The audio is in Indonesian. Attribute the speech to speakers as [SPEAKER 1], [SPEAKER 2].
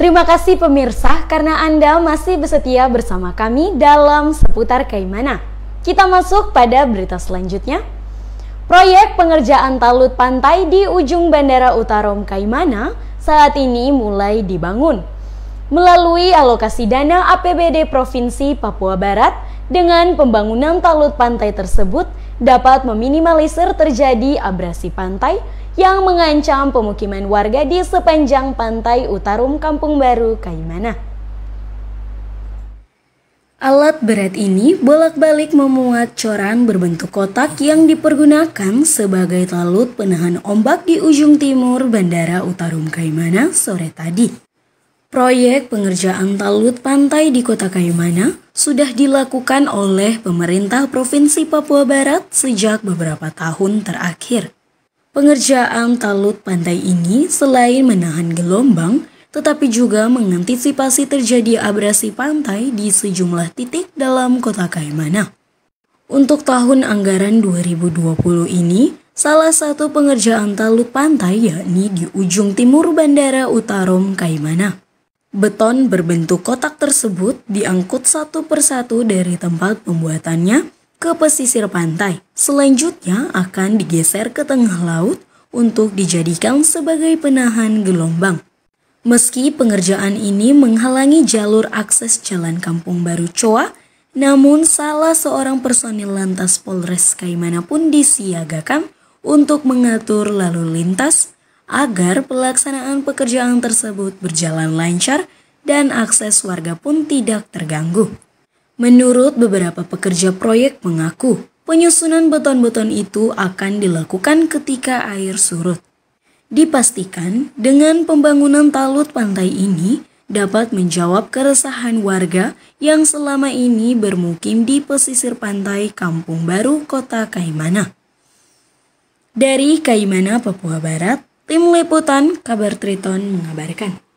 [SPEAKER 1] Terima kasih pemirsa karena Anda masih bersetia bersama kami dalam seputar Kaimana. Kita masuk pada berita selanjutnya. Proyek pengerjaan talut pantai di ujung Bandara Utarom Kaimana saat ini mulai dibangun. Melalui alokasi dana APBD Provinsi Papua Barat, dengan pembangunan talut pantai tersebut dapat meminimalisir terjadi abrasi pantai yang mengancam pemukiman warga di sepanjang pantai Utarum Kampung Baru, Kaimana. Alat berat ini bolak-balik memuat coran berbentuk kotak yang dipergunakan sebagai talut penahan ombak di ujung timur Bandara Utarum Kaimana sore tadi. Proyek pengerjaan talut pantai di kota Kaimana sudah dilakukan oleh pemerintah Provinsi Papua Barat sejak beberapa tahun terakhir. Pengerjaan talut pantai ini selain menahan gelombang, tetapi juga mengantisipasi terjadi abrasi pantai di sejumlah titik dalam kota Kaimana. Untuk tahun anggaran 2020 ini, salah satu pengerjaan talut pantai yakni di ujung timur Bandara Utarom, Kaimana. Beton berbentuk kotak tersebut diangkut satu persatu dari tempat pembuatannya ke pesisir pantai. Selanjutnya akan digeser ke tengah laut untuk dijadikan sebagai penahan gelombang. Meski pengerjaan ini menghalangi jalur akses Jalan Kampung Baru Coa, namun salah seorang personil lantas Polres Kaimana pun disiagakan untuk mengatur lalu lintas agar pelaksanaan pekerjaan tersebut berjalan lancar dan akses warga pun tidak terganggu. Menurut beberapa pekerja proyek mengaku, penyusunan beton-beton itu akan dilakukan ketika air surut. Dipastikan dengan pembangunan talut pantai ini dapat menjawab keresahan warga yang selama ini bermukim di pesisir pantai Kampung Baru, Kota Kaimana. Dari Kaimana, Papua Barat, tim liputan Kabar Triton mengabarkan.